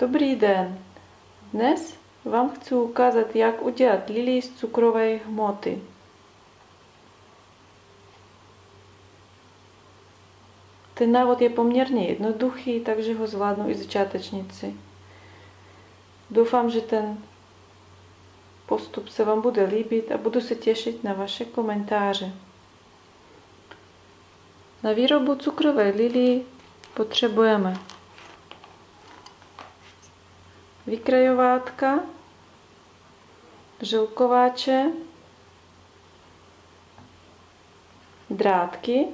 Dobrý den. Dnes vám chci ukázat, jak udělat lilii z cukrové hmoty. Ten návod je poměrně jednoduchý, takže ho zvládnou i začátečníci. Doufám, že ten postup se vám bude líbit a budu se těšit na vaše komentáře. Na výrobu cukrové lilii potřebujeme vykrajovátka, žilkováče, drátky,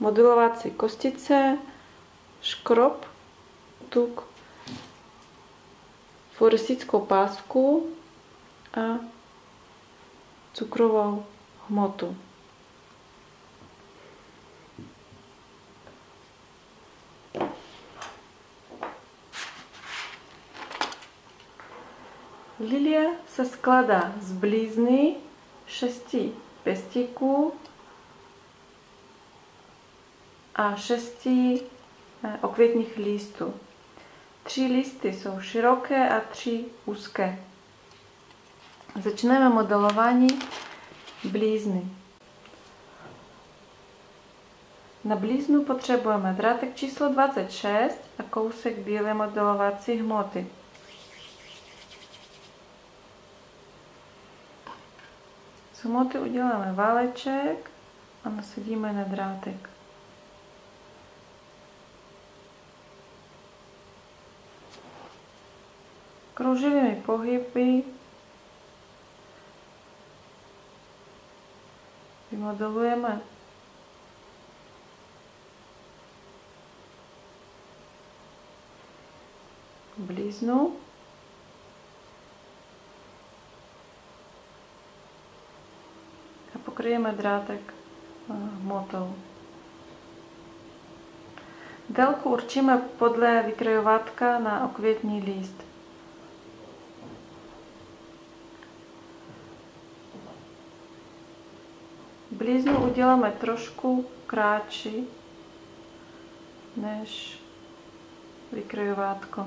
modelovací kostice, škrob, tuk, floristickou pásku a cukrovou hmotu. Lilie se skládá z blízny šesti pestíků a šesti eh, okvětních listů. Tři listy jsou široké a tři úzké. Začneme modelování blízny. Na blíznu potřebujeme drátek číslo 26 a kousek bílé modelovací hmoty. Z hmoty uděláme váleček a nasadíme na drátek. Kruživými pohyby vymodelujeme blíznu. Pokryjeme drátek hmotou. Délku určíme podle vykrajovátka na okvětní líst. Blíznu uděláme trošku kratší než vykrojovátko.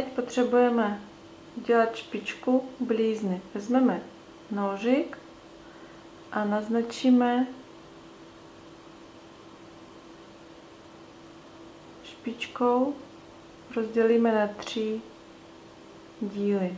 Teď potřebujeme dělat špičku blízny. Vezmeme nožik a naznačíme špičkou, rozdělíme na tři díly.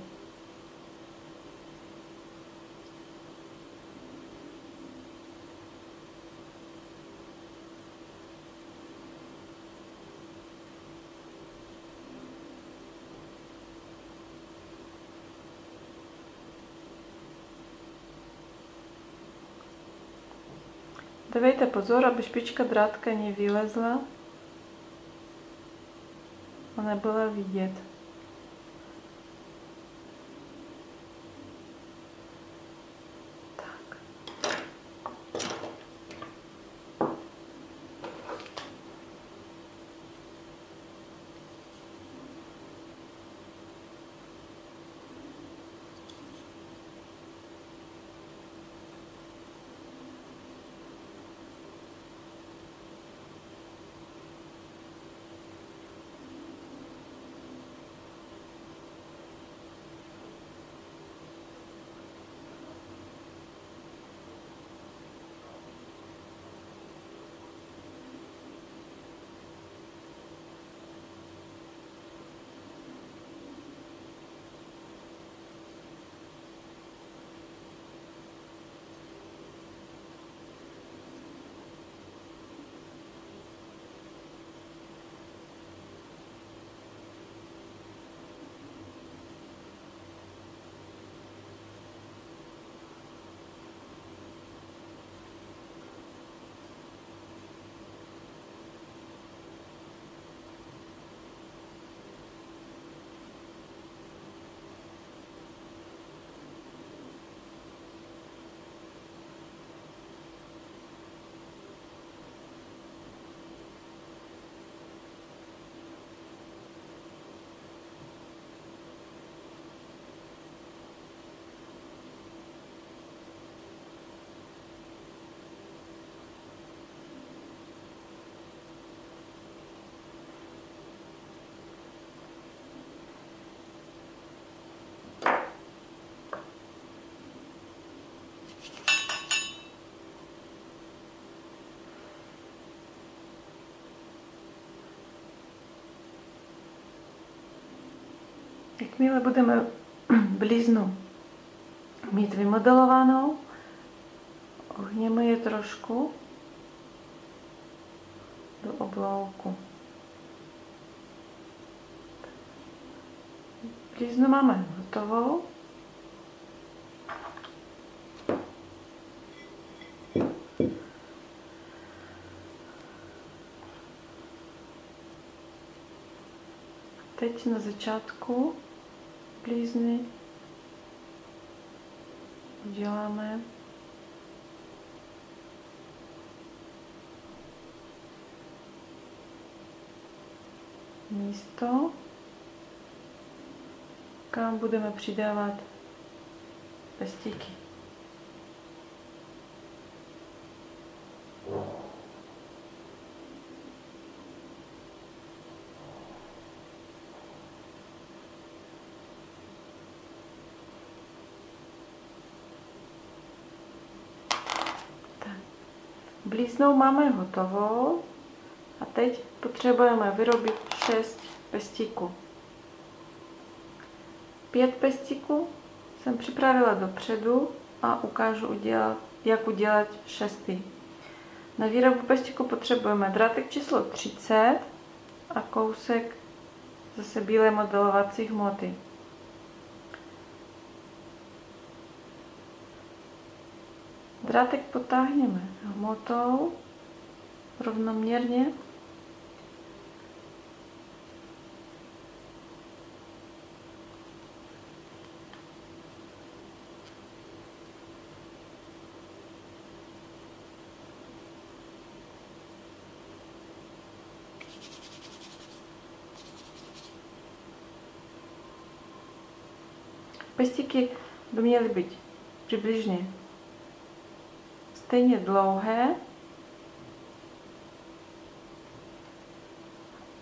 Dávejte pozor, aby špička drátka nevylezla a nebyla vidět. Jakmile budeme bliznu mít vymodelovanou, ohněme je trošku do oblouku. Bliznu máme hotovou. Teď na začátku blízny uděláme místo, kam budeme přidávat pestíky. Blíznou máme hotovou a teď potřebujeme vyrobit 6 pestíků. 5 pestíků jsem připravila dopředu a ukážu, jak udělat šestý. Na výrobu pestíku potřebujeme drátek číslo 30 a kousek zase bílé modelovací hmoty. Drátek potáhneme hmotou rovnoměrně. Pestiky by měly být přibližně stejně dlouhé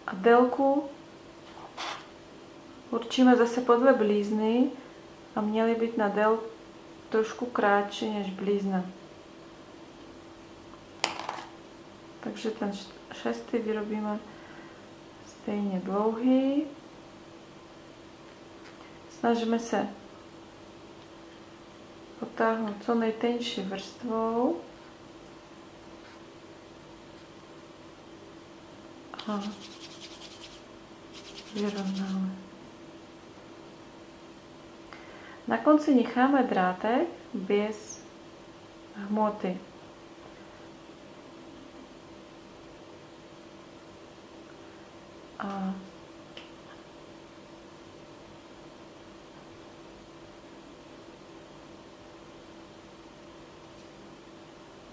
a délku určíme zase podle blízny a měly být na dél trošku krátší než blízna. Takže ten šestý vyrobíme stejně dlouhý. Snažíme se potáhnout co nejtenčí vrstvou. A vyrovnáme. Na konci necháme drátek bez hmoty. A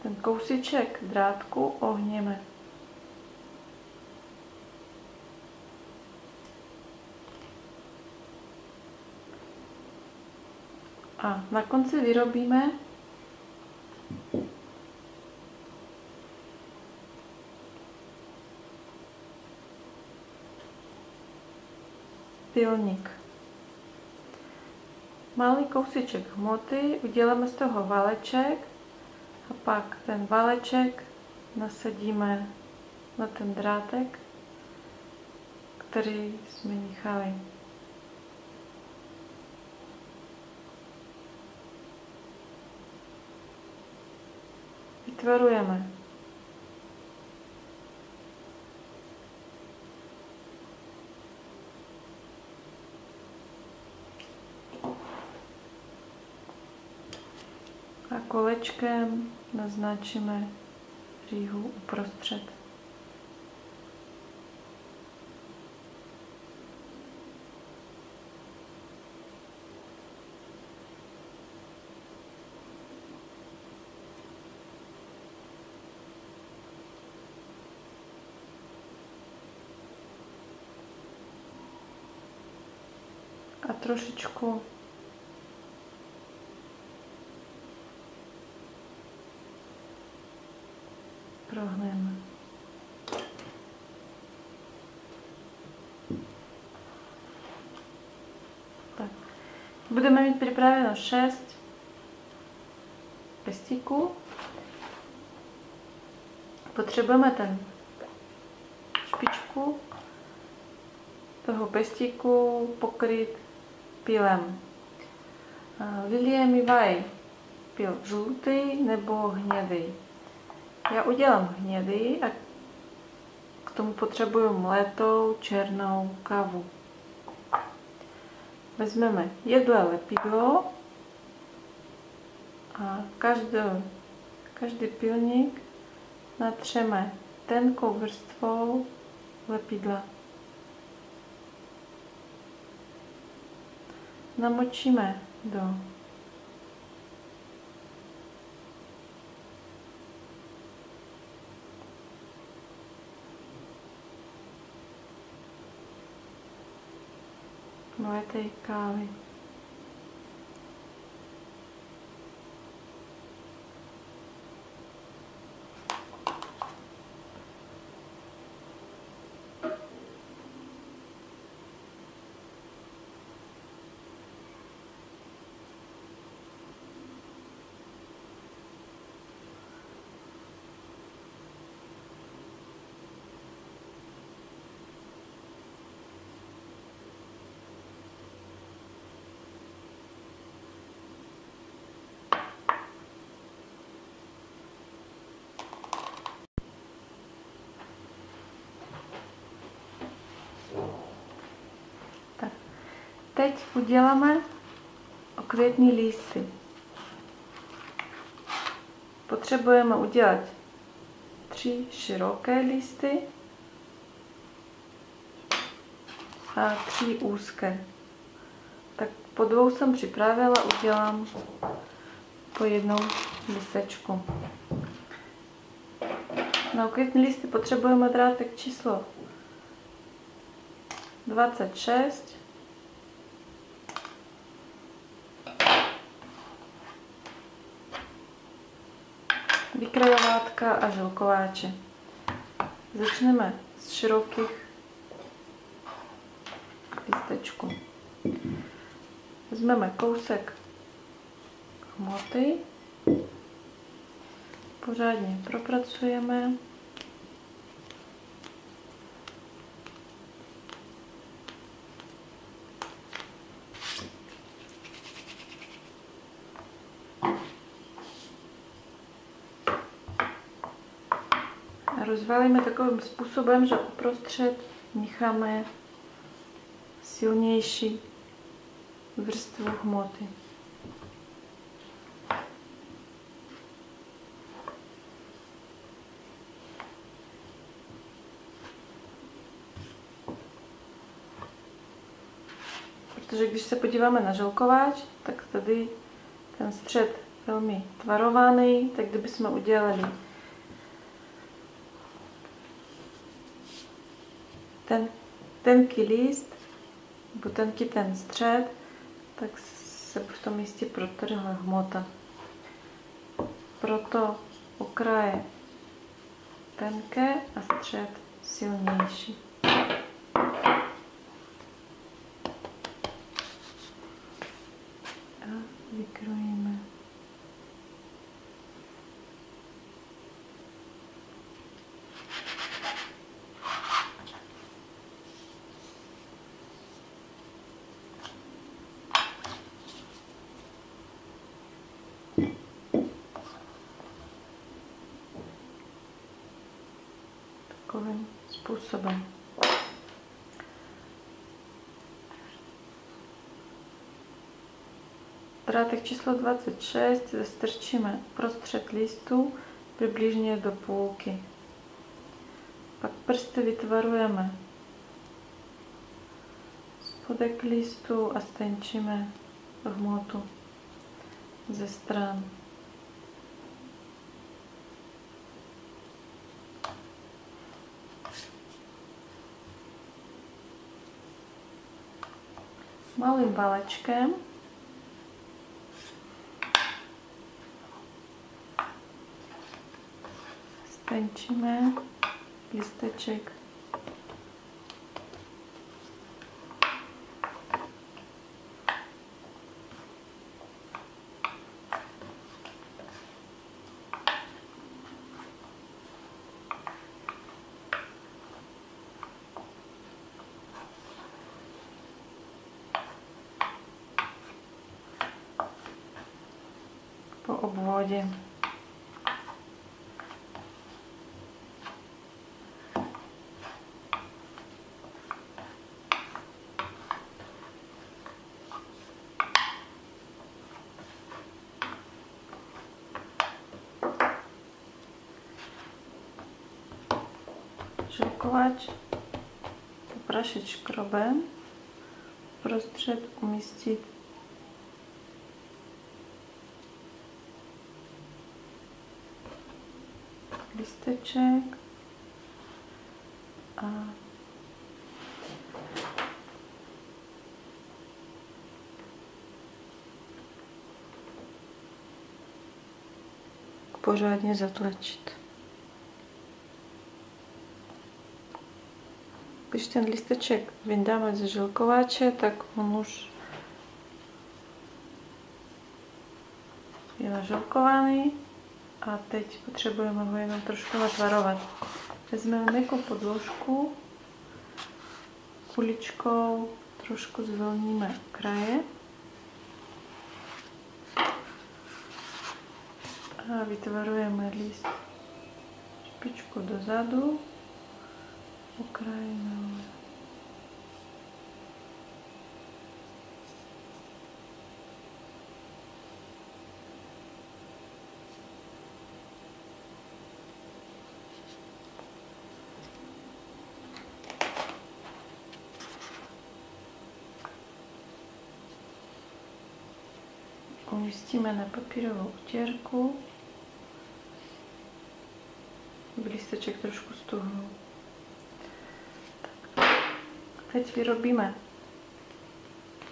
ten kousíček drátku ohněme. A na konci vyrobíme pilník. Malý kousíček hmoty, uděláme z toho valeček a pak ten valeček nasadíme na ten drátek, který jsme nechali. Vytvarujeme a kolečkem naznačíme říhu uprostřed. A trošičku prohneme. Tak. Mít připraveno 6 pestíků. Potřebujeme ten špičku toho pestíku pokryt pilem. Lilie Mivaj pil žlutý nebo hnědý. Já udělám hnědý a k tomu potřebuju mlétou černou kávu. Vezmeme jedle lepidlo a každý, každý pilník natřeme tenkou vrstvou lepidla. Namočíme do vai teikāli. Teď uděláme okvětní lísty. Potřebujeme udělat tři široké listy a tři úzké. Tak po dvou jsem připravila, udělám po jednou listečku. Na okvětní listy potřebujeme drátek číslo 26 vykrajovátka a žilkováče. Začneme z širokých listečků. Vezmeme kousek hmoty, pořádně propracujeme. Rozvalíme takovým způsobem, že uprostřed necháme silnější vrstvu hmoty. Protože když se podíváme na želkováč, tak tady ten střed velmi tvarovaný, tak kdybychom udělali ten tenký líst, nebo tenký ten střed, tak se v tom místě protrhla hmota. Proto okraje tenké a střed silnější. A vykrojíme. Takovým způsobem. Drátek číslo 26 zastrčíme prostřed listu přibližně do půlky. Pak prsty vytvarujeme spodek listu a stenčíme hmotu ze stran. Malým balečkem. Stenčíme listeček obvodě. Žilkovač poprašit škrobem, prostřed umístit listeček a pořádně zatlačit. Když ten listeček vyndáme ze žilkováče, tak on už je nažilkovaný a teď potřebujeme ho jenom trošku natvarovat. Vezmeme měkkou podložku, kuličkou trošku zvolníme kraje a vytvarujeme list špičku dozadu, okrajinou. Umístíme na papírovou utěrku, aby trošku stuhnul. Teď vyrobíme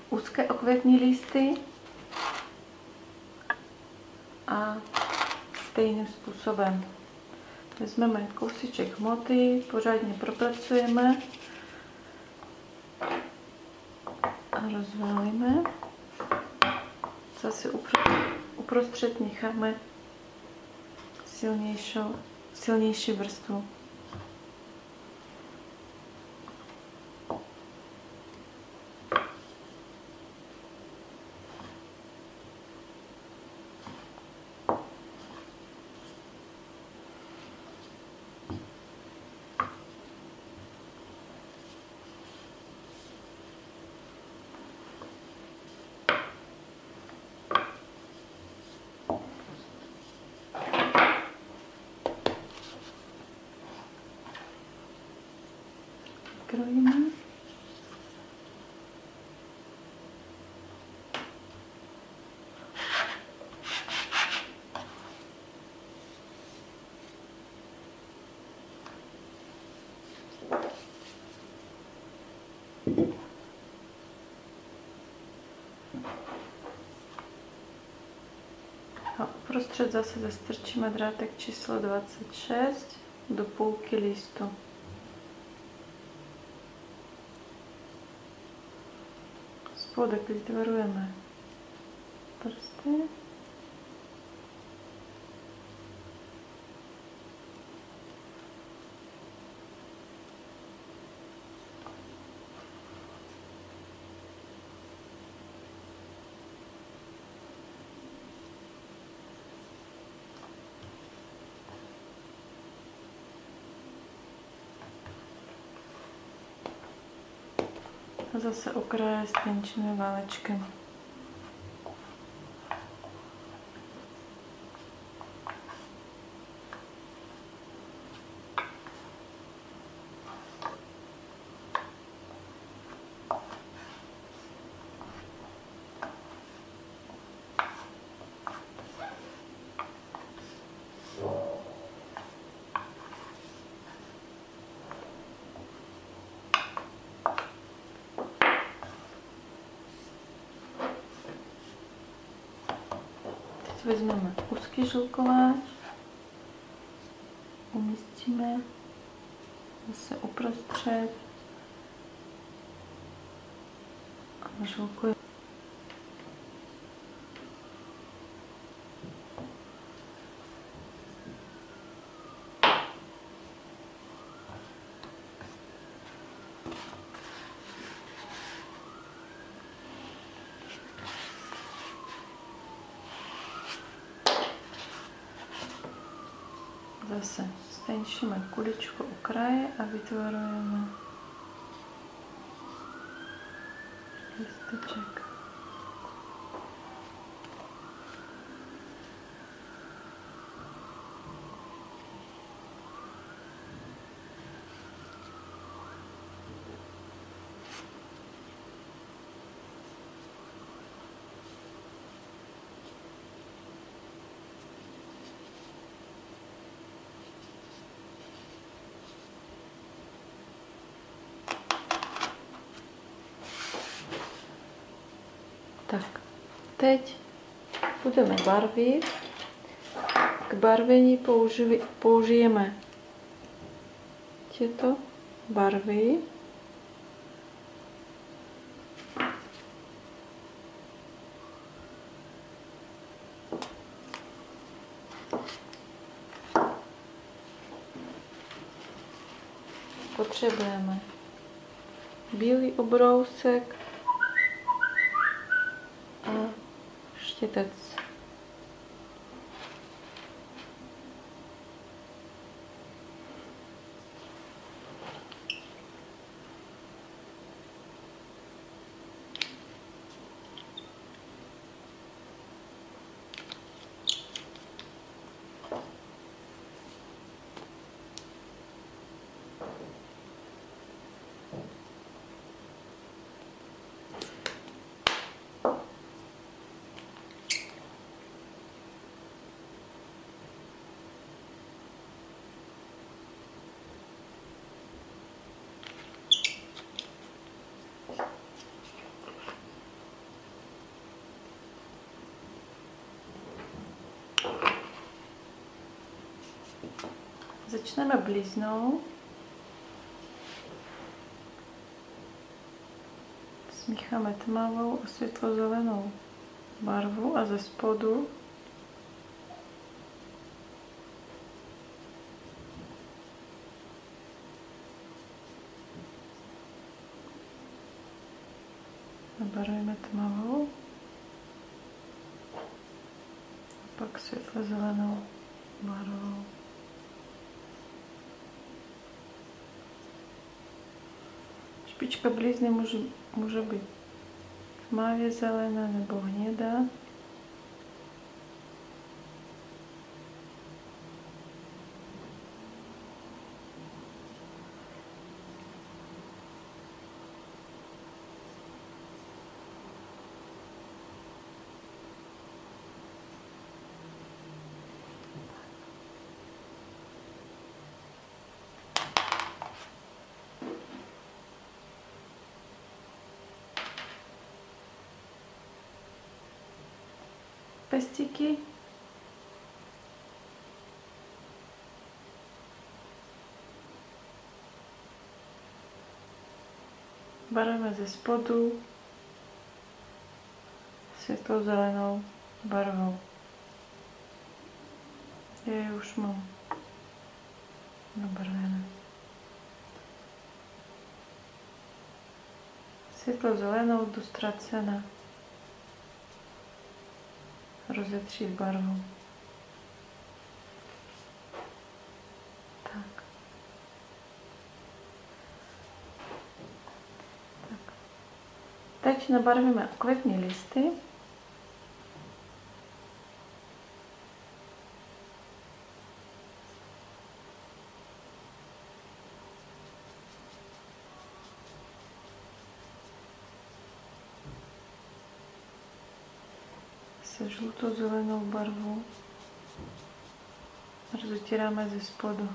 úzké okvětní lísty a stejným způsobem vezmeme kousíček hmoty, pořádně propracujeme a rozvalíme zase uprostřed necháme silnější, vrstvu. Krojíme. A zase zastrčíme drátek číslo 26 do půlky listu. Spodek vytvarujeme prsty. a zase okraje s tenčným válečkem. Vezmeme úzký žilkováč, umístíme zase uprostřed a nažilkujeme. Zase stenčíme kuličku u kraje a vytvarujeme Tak, teď budeme barvit. K barvení použi použijeme tyto barvy. Potřebujeme bílý obrousek, that's Začneme bliznou. Smícháme tmavou a světlozelenou barvu a ze spodu nabarujeme tmavou a pak světlozelenou barvou. Шпичка близне может може би. Мавія зелена небо гніда. пестики. Барваме ze spodu světlozelenou barvou. Je už mám nabarvené. Světlozelenou dostracená. Rozetřít barvu. Tak. tak. Teď nabarvíme květní listy. se žluto-zelenou barvou. Rozetíráme ze spodu.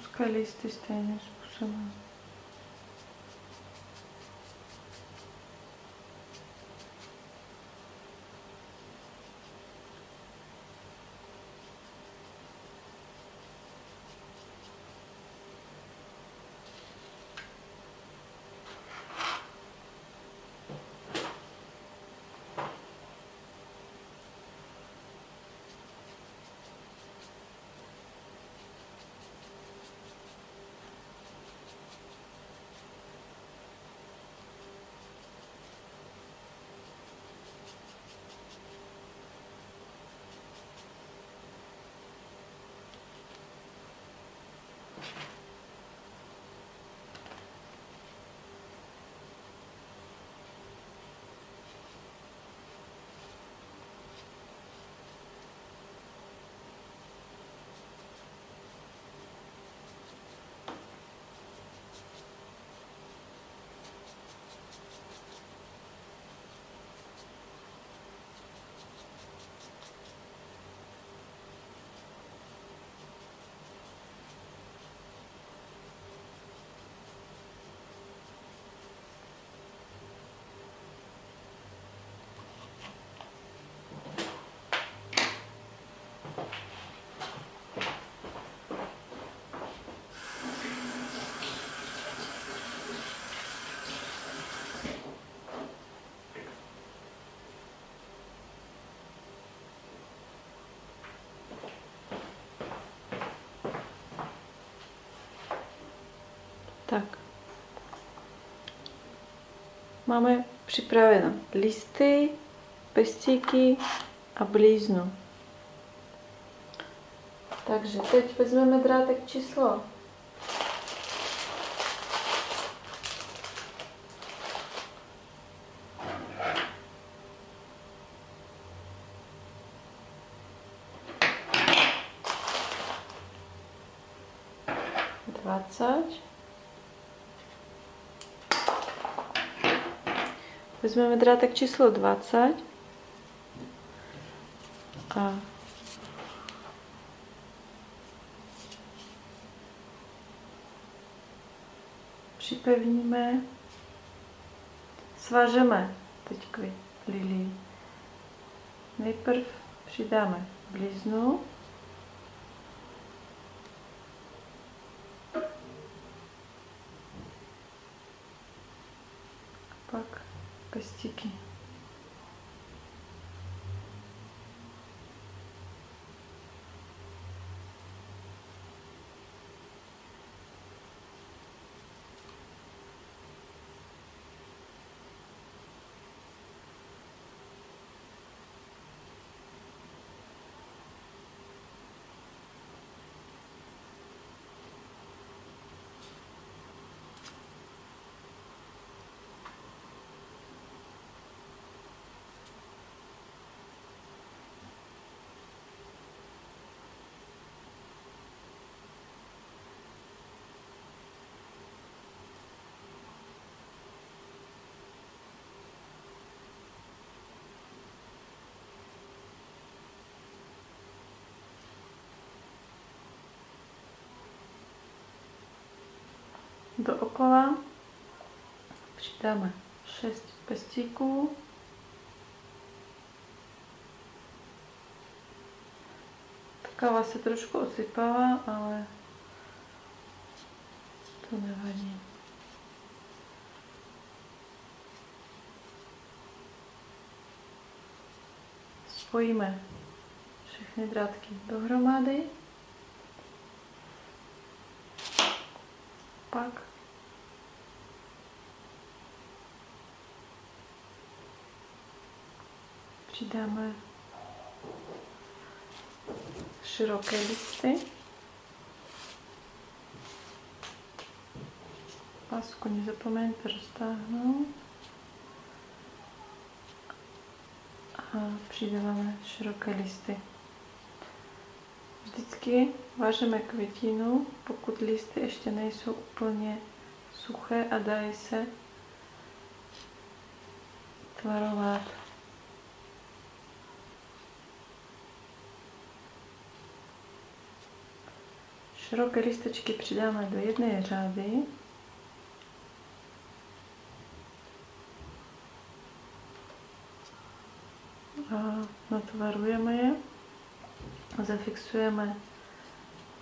Úzké listy stejným způsobem. Tak. Máme připraveno listy, pestíky a blíznu. Takže teď vezmeme drátek číslo dvacet. Vezmeme drátek číslo 20 a připevníme, svažeme teď lilí. Nejprv přidáme bliznu, dookola. Přidáme 6 pestíků. Ta káva se trošku osypala, ale to nevadí. Spojíme všechny drátky dohromady. Pak přidáme široké listy. Pásku nezapomeňte roztáhnout. A přidáváme široké listy. Vždycky vařeme květinu, pokud listy ještě nejsou úplně suché a dají se tvarovat. Široké listečky přidáme do jedné řady. A natvarujeme je a zafixujeme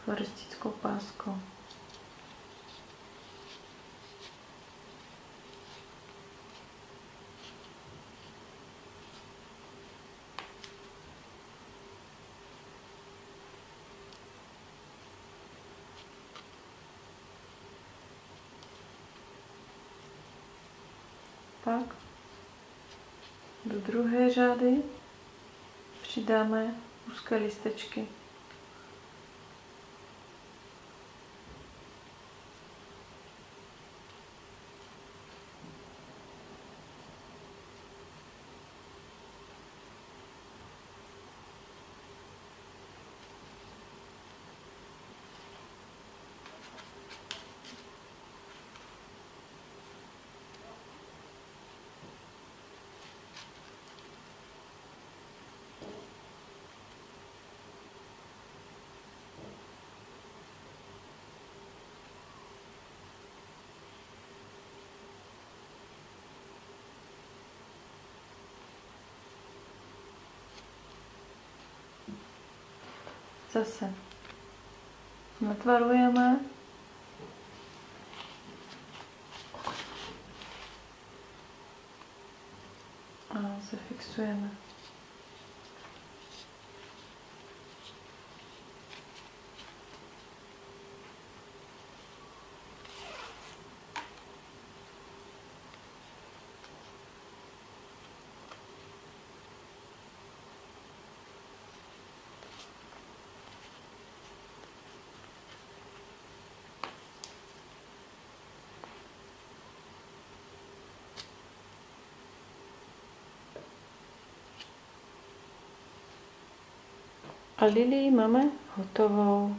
floristickou páskou. Pak do druhé řady přidáme úzké listečky. Zase natvarujeme. A zafixujeme. A lilii máme hotovou.